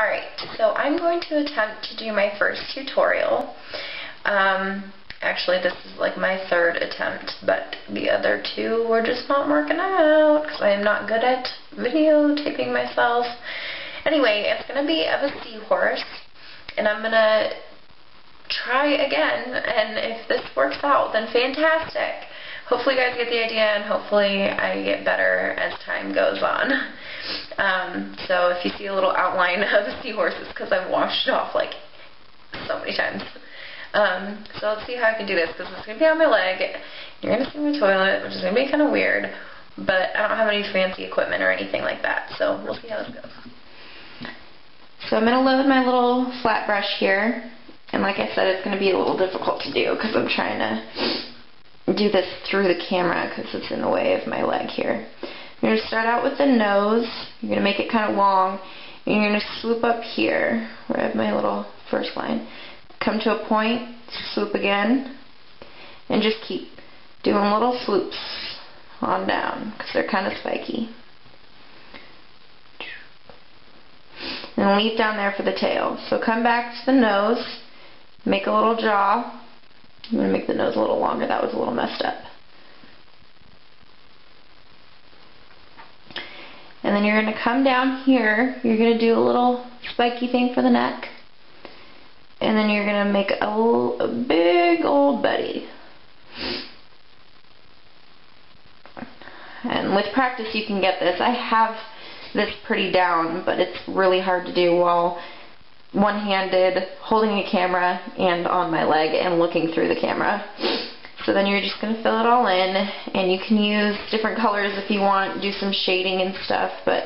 Alright, so I'm going to attempt to do my first tutorial. Um, actually, this is like my third attempt, but the other two were just not working out because I am not good at videotaping myself. Anyway, it's going to be of a seahorse, and I'm going to try again, and if this works out, then fantastic. Hopefully you guys get the idea, and hopefully I get better as time goes on. Um, so if you see a little outline of a seahorse, it's because I've washed it off like so many times. Um, so let's see how I can do this, because it's going to be on my leg. You're going to see my toilet, which is going to be kind of weird, but I don't have any fancy equipment or anything like that, so we'll see how this goes. So I'm going to load my little flat brush here, and like I said, it's going to be a little difficult to do because I'm trying to do this through the camera because it's in the way of my leg here. You're going to start out with the nose. You're going to make it kind of long. And you're going to swoop up here, where I have my little first line. Come to a point, swoop again, and just keep doing little swoops on down, because they're kind of spiky. And leave down there for the tail. So come back to the nose, make a little jaw. I'm going to make the nose a little longer, that was a little messed up. And then you're going to come down here, you're going to do a little spiky thing for the neck. And then you're going to make a, a big old buddy. And with practice you can get this. I have this pretty down, but it's really hard to do while one-handed, holding a camera and on my leg and looking through the camera. So then you're just going to fill it all in, and you can use different colors if you want, do some shading and stuff, but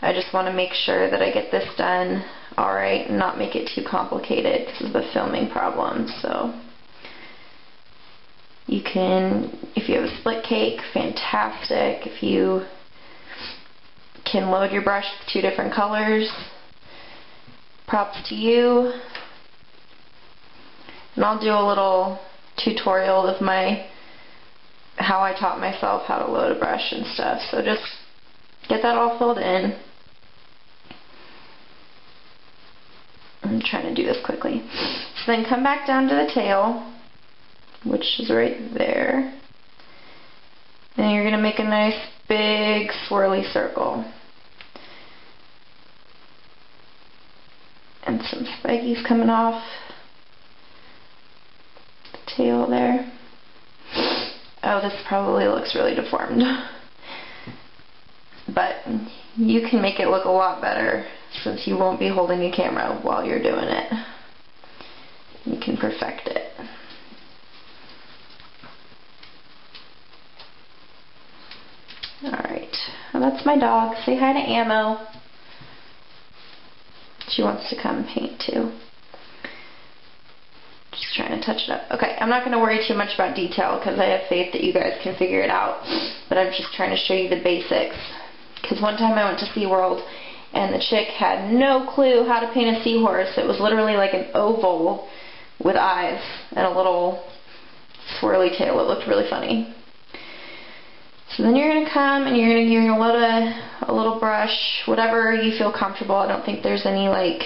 I just want to make sure that I get this done alright and not make it too complicated because of the filming problem. So you can, if you have a split cake, fantastic. If you can load your brush with two different colors, props to you. And I'll do a little tutorial of my how I taught myself how to load a brush and stuff. So just get that all filled in. I'm trying to do this quickly. So then come back down to the tail, which is right there. And you're going to make a nice big swirly circle. And some spikies coming off tail there. Oh, this probably looks really deformed. But you can make it look a lot better since you won't be holding a camera while you're doing it. You can perfect it. Alright, well, that's my dog. Say hi to Ammo. She wants to come paint too trying to touch it up. Okay, I'm not going to worry too much about detail because I have faith that you guys can figure it out. But I'm just trying to show you the basics. Because one time I went to SeaWorld and the chick had no clue how to paint a seahorse. It was literally like an oval with eyes and a little swirly tail. It looked really funny. So then you're going to come and you're going to, going a, a little brush, whatever you feel comfortable. I don't think there's any like,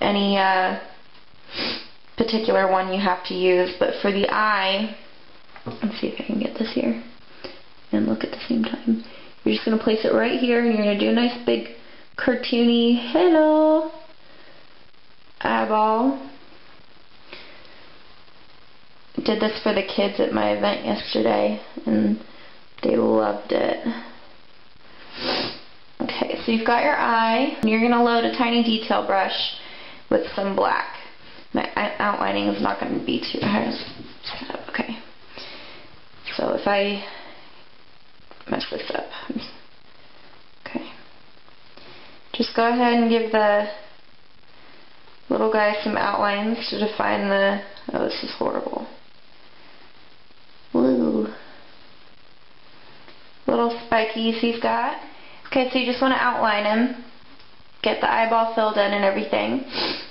any, uh, particular one you have to use, but for the eye, let's see if I can get this here and look at the same time. You're just going to place it right here and you're going to do a nice big cartoony hello eyeball. Did this for the kids at my event yesterday and they loved it. Okay, so you've got your eye. And you're going to load a tiny detail brush with some black my outlining is not going to be too hard. Okay. So if I mess this up, okay. Just go ahead and give the little guy some outlines to define the, oh this is horrible. Woo. Little spikies he's got. Okay, so you just want to outline him get the eyeball filled in and everything.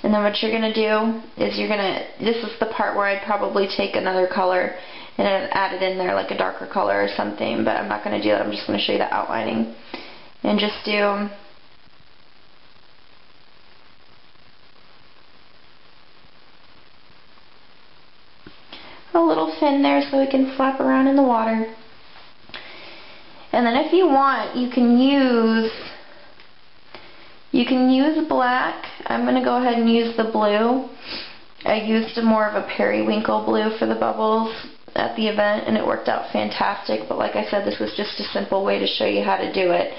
And then what you're going to do is you're going to, this is the part where I'd probably take another color and add it in there like a darker color or something, but I'm not going to do that. I'm just going to show you the outlining. And just do a little fin there so it can flap around in the water. And then if you want, you can use you can use black. I'm going to go ahead and use the blue. I used more of a periwinkle blue for the bubbles at the event and it worked out fantastic but like I said this was just a simple way to show you how to do it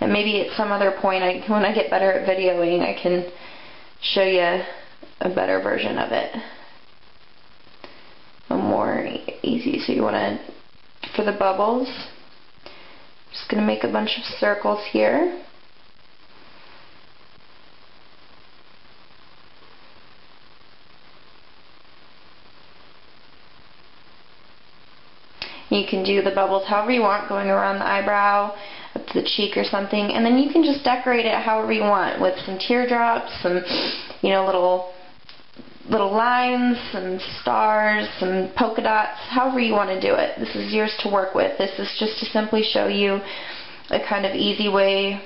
and maybe at some other point I, when I get better at videoing I can show you a better version of it a more easy so you want to for the bubbles just gonna make a bunch of circles here You can do the bubbles however you want, going around the eyebrow, up to the cheek or something, and then you can just decorate it however you want with some teardrops, some, you know, little little lines, some stars, some polka dots, however you want to do it. This is yours to work with. This is just to simply show you a kind of easy way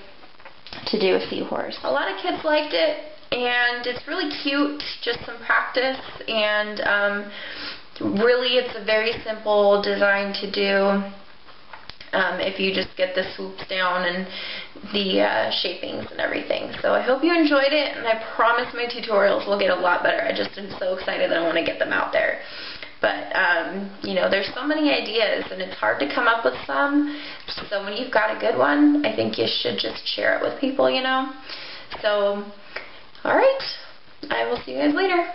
to do a seahorse. A lot of kids liked it, and it's really cute, just some practice, and um, really it's a very simple design to do um, if you just get the swoops down and the uh, shapings and everything. So I hope you enjoyed it and I promise my tutorials will get a lot better. I just am so excited that I want to get them out there. But, um, you know, there's so many ideas and it's hard to come up with some. So when you've got a good one, I think you should just share it with people, you know. So, alright. I will see you guys later.